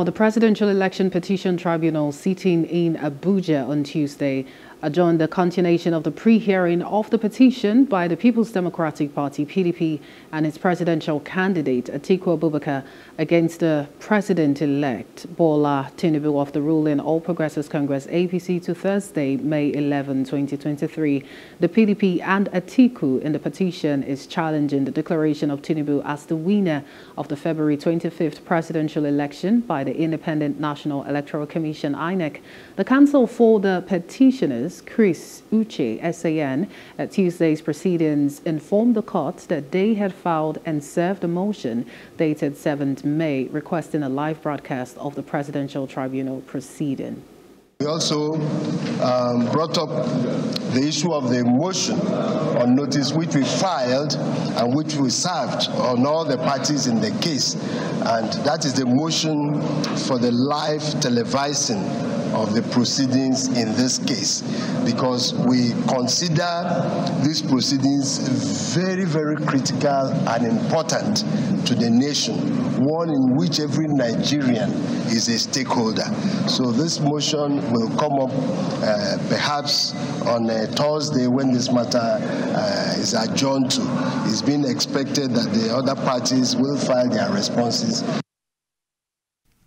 The Presidential Election Petition Tribunal sitting in Abuja on Tuesday adjourned the continuation of the pre-hearing of the petition by the People's Democratic Party PDP and its presidential candidate Atiku Abubakar against the president-elect Bola Tinubu of the ruling All Progressives Congress APC to Thursday, May 11, 2023. The PDP and Atiku in the petition is challenging the declaration of Tinubu as the winner of the February 25th presidential election by the Independent National Electoral Commission INEC. The counsel for the petitioners Chris Uche, SAN, at Tuesday's proceedings informed the court that they had filed and served a motion dated 7th May requesting a live broadcast of the Presidential Tribunal proceeding. We also um, brought up the issue of the motion on notice which we filed and which we served on all the parties in the case. And that is the motion for the live televising of the proceedings in this case because we consider these proceedings very, very critical and important to the nation, one in which every Nigerian is a stakeholder. So this motion will come up uh, perhaps on a Thursday when this matter uh, is adjourned to. It's been expected that the other parties will file their responses.